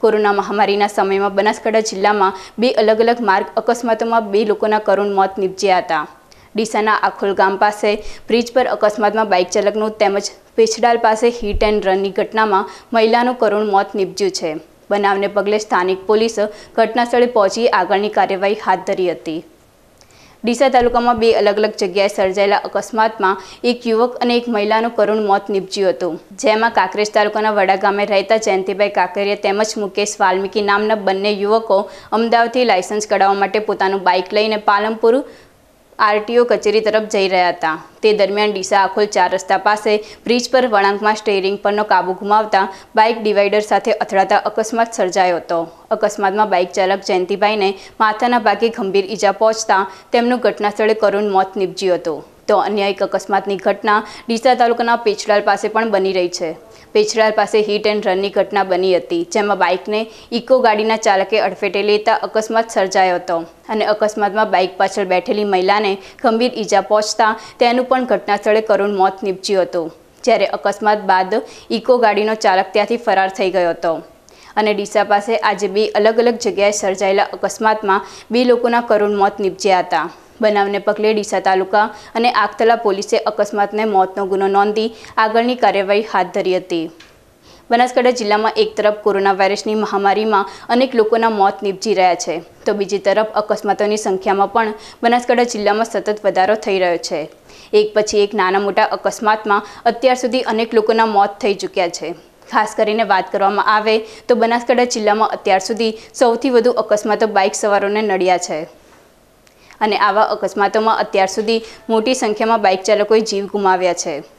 Corona મહામારીના સમયમાં બનાસકાંઠા જિલ્લામાં બે અલગ અલગ માર્ગ અકસ્માતોમાં બે લોકોના કરુણ મોત નીપજ્યા હતા. ડીસાના આખોલ ગામ પાસે બ્રિજ પર અકસ્માતમાં બાઇક ચાલકનું તેમજ પેછડાલ પાસે હિટ એન્ડ રનની ઘટનામાં મહિલાનું કરુણ મોત નીપજ્યું છે. બનાવને પગલે સ્થાનિક પોલીસ ઘટનાસ્થળે પહોંચી આગળની કાર્યવાહી હાથ ધરી હતી. ડીસા તાલુકામાં બે અલગ અલગ જગ્યાએ સર્જાયેલા અકસ્માતમાં એક યુવક અને એક મહિલાનું કરુણ મોત નીપજ્યું હતું. જેમાં કાંકરેજ તાલુકાના વડા ગામે રહેતા જયંતિભાઈ કાકરિયા તેમજ મુકેશ વાલ્મીકી નામના બંને યુવકો અમદાવાદથી લાયસન્સ કઢાવવા માટે પોતાનું બાઇક લઈને પાલનપુર આરટીઓ કચેરી તરફ જઈ રહ્યા હતા. તે દરમિયાન ડીસા આખોલ ચાર રસ્તા પાસે બ્રિજ પર વળાંકમાં સ્ટેરિંગ પરનો કાબુ ગુમાવતા બાઇક ડિવાઈડર સાથે અથડાતા અકસ્માત સર્જાયો હતો. અકસ્માતમાં બાઇક ચાલક જયંતિભાઈને માથાના ભાગે ગંભીર ઈજા પહોંચતા તેમનું ઘટનાસ્થળે કરુણ મોત નીપજ્યું હતું. તો અન્ય એક અકસ્માતની ઘટના ડીસા તાલુકાના પેછડાલ પાસે પણ બની રહી છે. પેછડાલ પાસે હિટ એન્ડ રનની ઘટના બની હતી, જેમાં બાઇકને ઇકો ગાડીના ચાલકે અડફેટે લેતા અકસ્માત સર્જાયો હતો અને અકસ્માતમાં બાઇક પાછળ બેઠેલી મહિલાને ગંભીર ઈજા પહોંચતા તેનું પણ ઘટનાસ્થળે કરુણ મોત નીપજ્યું હતું, જ્યારે અકસ્માત બાદ ઇકો ગાડીનો ચાલક ત્યાંથી ફરાર થઈ ગયો હતો. અને ડીસા પાસે આજે બે અલગ અલગ જગ્યાએ સર્જાયેલા અકસ્માતમાં બે લોકોના કરુણ મોત નીપજ્યા હતા. બનાવને પગલે ડીસા તાલુકા અને આગતલા પોલીસે અકસ્માતને મોતનો ગુનો નોંધી આગળની કાર્યવાહી હાથ ધરી હતી. બનાસકાંઠા જિલ્લામાં એક તરફ કોરોના વાયરસની મહામારીમાં અનેક લોકોના મોત નીપજી રહ્યા છે, તો બીજી તરફ અકસ્માતોની સંખ્યામાં પણ બનાસકાંઠા જિલ્લામાં સતત વધારો થઈ રહ્યો છે. એક પછી એક નાના મોટા અકસ્માતમાં અત્યાર સુધી અનેક લોકોના મોત થઈ ચૂક્યા છે. ખાસ કરીને વાત કરવામાં આવે તો બનાસકાંઠા જિલ્લામાં અત્યાર સુધી સૌથી વધુ અકસ્માતો બાઇક સવારોને નડ્યા છે. અને આવા અકસ્માતોમાં અત્યાર સુધી મોટી સંખ્યામાં બાઇક ચાલકોએ જીવ ગુમાવ્યા છે.